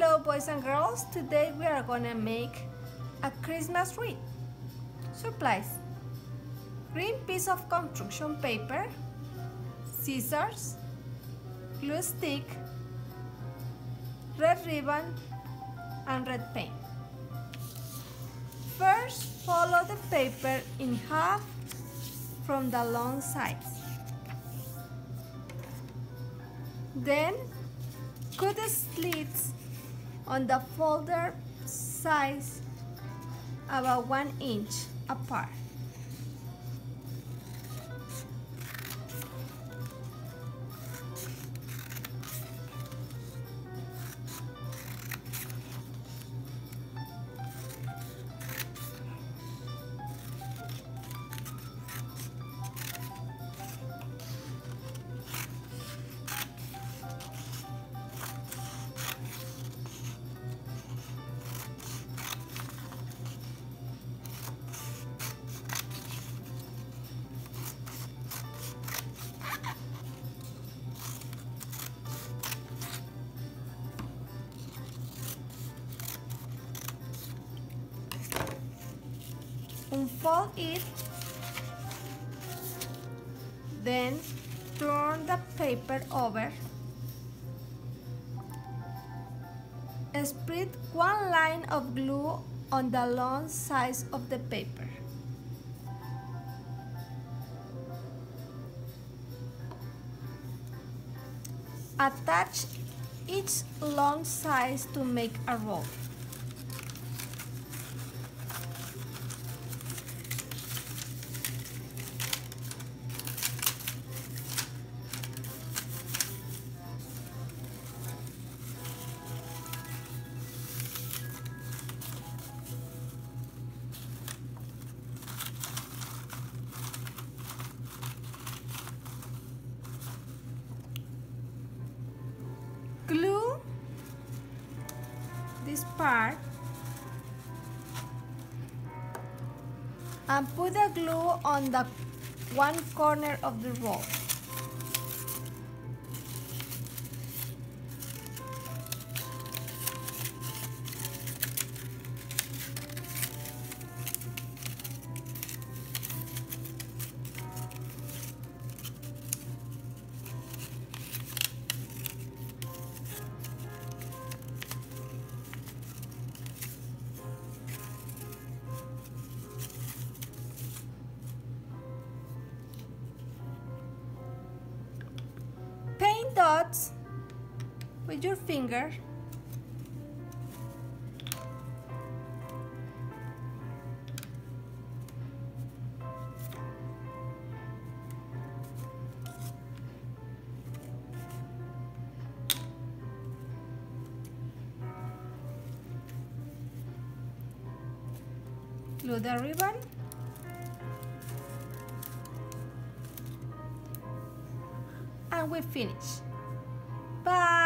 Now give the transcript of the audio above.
Hello boys and girls, today we are gonna make a Christmas wreath. Supplies. Green piece of construction paper, scissors, glue stick, red ribbon, and red paint. First, follow the paper in half from the long sides. Then, cut the slits on the folder size about one inch apart. Unfold it then turn the paper over. Spread one line of glue on the long sides of the paper. Attach each long size to make a roll this part and put the glue on the one corner of the roll. Dots with your finger. Glue the ribbon. And we finish Bye.